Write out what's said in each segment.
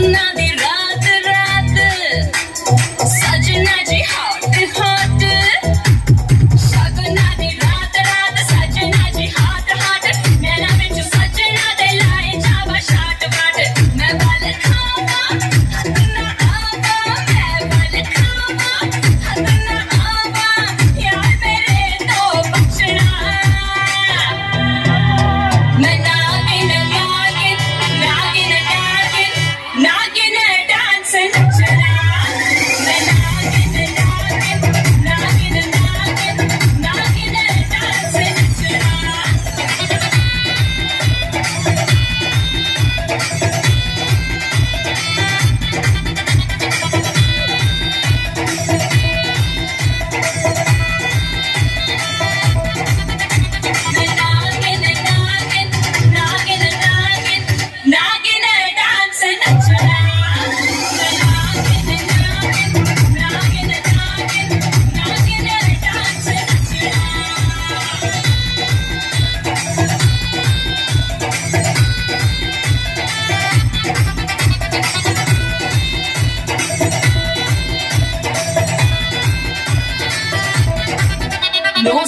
nadie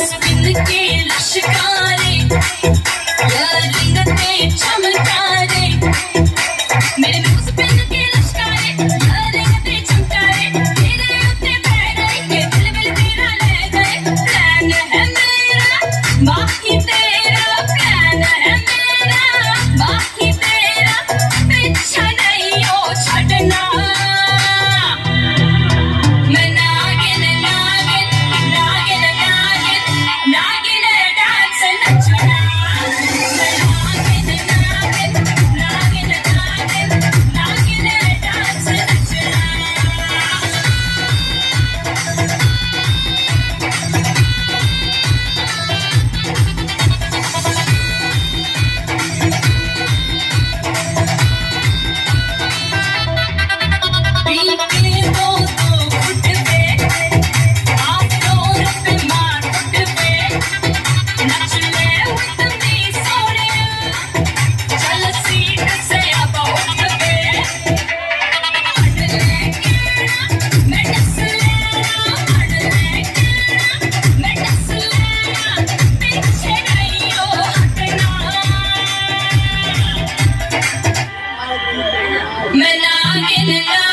spin के लश्कारे रिंगते चमकारे Mena